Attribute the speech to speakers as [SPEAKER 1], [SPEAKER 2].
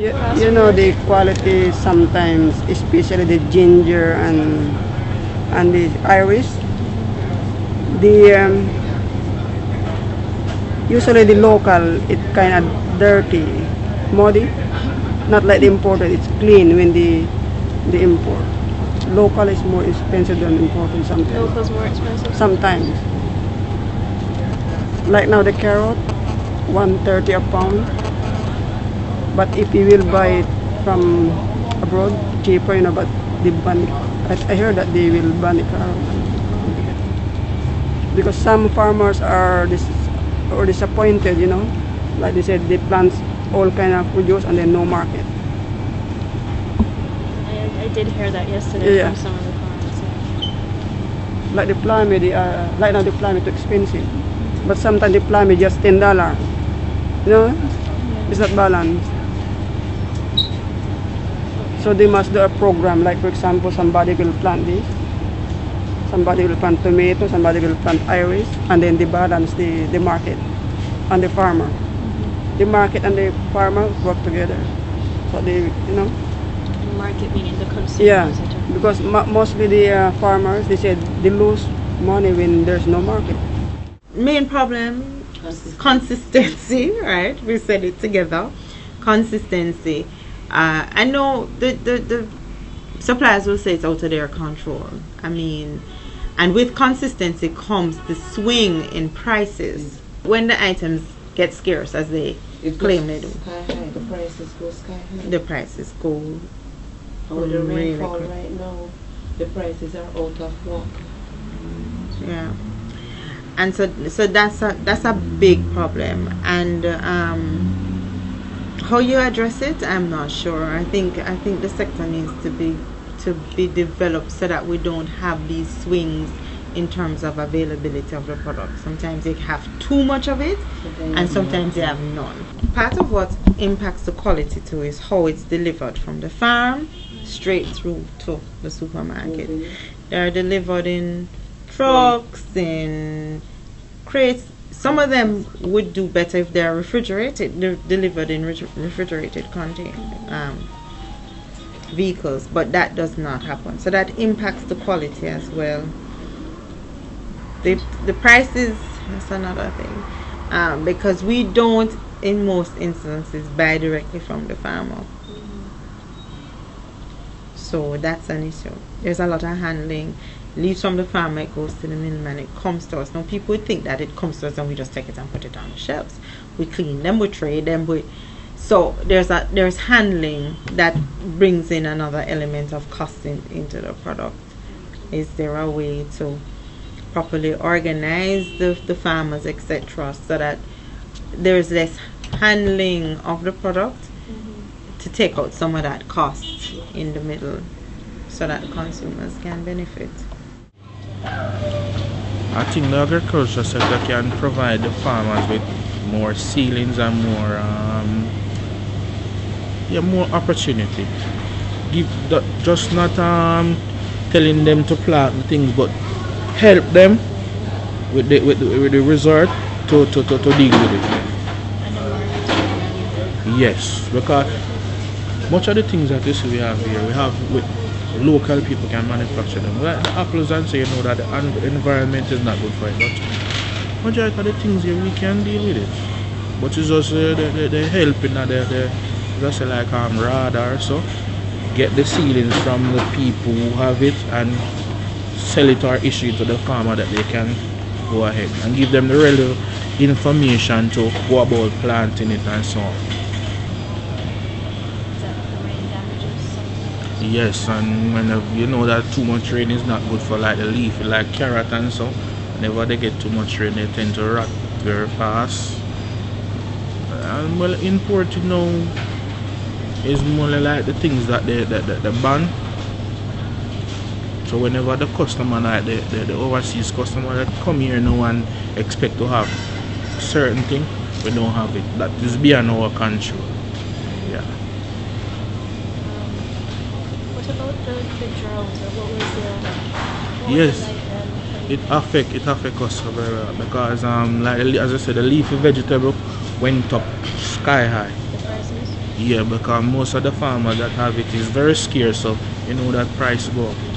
[SPEAKER 1] You, you know the quality sometimes, especially the ginger and and the Irish. The um, usually the local it kind of dirty, muddy, not like the imported. It's clean when the the import. Local is more expensive than imported sometimes.
[SPEAKER 2] Local's more expensive.
[SPEAKER 1] Sometimes. Like now the carrot, 130 a pound. But if you will buy it from abroad, cheaper, you know, but the ban I, I heard that they will ban it. Because some farmers are dis, or disappointed, you know. Like they said, they plant all kind of produce and then no market.
[SPEAKER 2] I, I did hear that yesterday
[SPEAKER 1] Yeah.
[SPEAKER 2] from some of the farmers. yeah.
[SPEAKER 1] Like the plum, the, uh, like now the plum is too expensive. But sometimes the plum is just ten dollar. You know, it's not balanced. So they must do a program. Like for example, somebody will plant this, somebody will plant tomato, somebody will plant Irish, and then they balance the the market and the farmer. The market and the farmer work together. So they, you know.
[SPEAKER 2] The market meaning the consumers.
[SPEAKER 1] Yeah, because mo- mostly the uh, farmers, they said they lose money when there's no market.
[SPEAKER 3] main problem consistency right we said it together consistency uh, i know the, the the suppliers will say it's out of their control i mean and with consistency comes the swing in prices when the items get scarce as they
[SPEAKER 4] It
[SPEAKER 3] claim they do
[SPEAKER 4] Sky high. The prices go sky high.
[SPEAKER 3] the prices go
[SPEAKER 4] with the rainfall
[SPEAKER 3] quick.
[SPEAKER 4] right now, the prices are out of whack.
[SPEAKER 3] yeah and so so that's a that's a big problem and um how you address it i'm not sure. I think i think the sector needs to be to be developed so that we don't have these swings in terms of availability of the product. Sometimes they have too much of it and sometimes they have none. Part of what impacts the quality too is how it's delivered from the farm straight through to the supermarket. They're delivered in trucks in crates some of them would do better if they're refrigerated they're delivered in re- refrigerated contain um, vehicles but that does not happen. So that impacts the quality as well. The the prices that's another thing. Um, because we don't in most instances buy directly from the farmer so that's an issue. There's a lot of handling. Leaves from the farm, it goes to the middleman it comes to us. Now people think that it comes to us and we just take it and put it on the shelves. We clean them we trade them we so there's a there's handling that brings in another element of cost in, into the product. Is there a way to properly organize the, the farmers etc so that there's less handling of the product to take out some of that cost in the middle so that consumers can benefit
[SPEAKER 5] I think the agriculture sector can provide the farmers with more seedlings and more um, yeah more opportunity. Give the, just not um, telling them to plant things, but help them with the with the, with the resort to, to, to, to deal with it. Yes, because much of the things that you see we have here, we have with local people can manufacture them. Like the apples and so you know that the environment is not good for it, but majority of the things here we can deal with it. But it's just uh, the, the, the helping that the, the just like um radar so get the seedlings from the people who have it and sell it or issue it to the farmer that they can go ahead and give them the relevant information to go about planting it and so on.
[SPEAKER 2] Is that the rain damages something?
[SPEAKER 5] Yes, and when you know that too much rain is not good for like the leaf, like carrot and so. Whenever they get too much rain, they tend to rot very fast. And well, you know is more like the things that they that, that, they ban. So whenever the customer, like the, the, the overseas customer that come here now and expect to have certain thing, we don't have it. That is beyond our control. Yeah.
[SPEAKER 2] What about the, the drought what was the what was
[SPEAKER 5] Yes.
[SPEAKER 2] it like then?
[SPEAKER 5] it affect it affect us very well because um like as I said the leafy vegetable went up sky high
[SPEAKER 2] the?
[SPEAKER 5] Yeah, because most of the farmers that have it is very scarce, so you know that price go up.